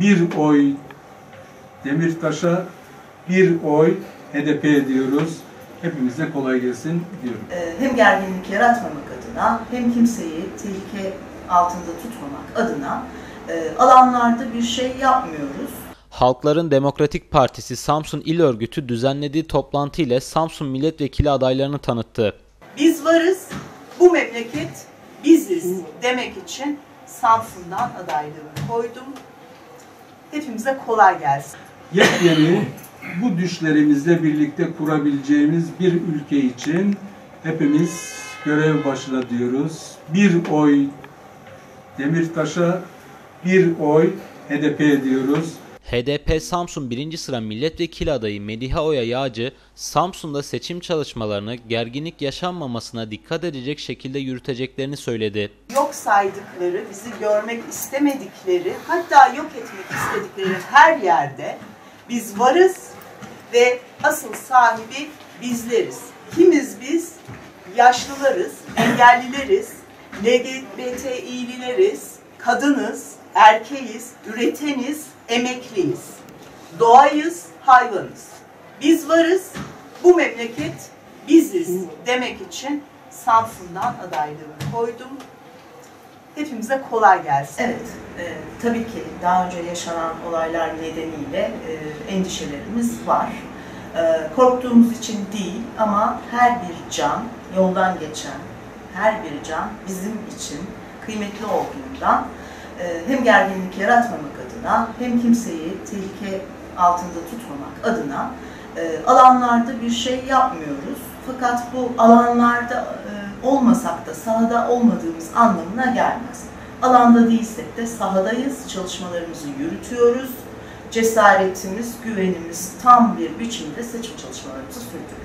bir oy Demirtaş'a, bir oy HDP diyoruz. Hepimize kolay gelsin diyorum. Ee, hem gerginlik yaratmamak adına hem kimseyi tehlike altında tutmamak adına e, alanlarda bir şey yapmıyoruz. Halkların Demokratik Partisi Samsun İl Örgütü düzenlediği toplantı ile Samsun milletvekili adaylarını tanıttı. Biz varız, bu memleket biziz demek için Samsun'dan adaylığımı koydum. Hepimize kolay gelsin. Yepyeni bu düşlerimizle birlikte kurabileceğimiz bir ülke için hepimiz görev başına diyoruz. Bir oy Demirtaş'a, bir oy HDP diyoruz. HDP Samsun 1. sıra milletvekili adayı Medihe Oya Yağcı, Samsun'da seçim çalışmalarını gerginlik yaşanmamasına dikkat edecek şekilde yürüteceklerini söyledi. Yok saydıkları, bizi görmek istemedikleri, hatta yok etmek istedikleri her yerde biz varız ve asıl sahibi bizleriz. Kimiz biz? Yaşlılarız, engellileriz, LGBTİ'lileriz, kadınız, erkeğiz, üreteniz, emekliyiz. Doğayız, hayvanız. Biz varız, bu memleket biziz demek için Samsun'dan adaylığımı koydum. Hepimize kolay gelsin. Evet, e, tabii ki daha önce yaşanan olaylar nedeniyle e, endişelerimiz var. E, korktuğumuz için değil ama her bir can, yoldan geçen her bir can bizim için kıymetli olduğundan e, hem gerginlik yaratmamak adına hem kimseyi tehlike altında tutmamak adına e, alanlarda bir şey yapmıyoruz. Fakat bu alanlarda e, olmasak da sahada olmadığımız anlamına gelmez. Alanda değilsek de sahadayız, çalışmalarımızı yürütüyoruz. Cesaretimiz, güvenimiz tam bir biçimde seçim çalışmalarımızı sürdürüyoruz.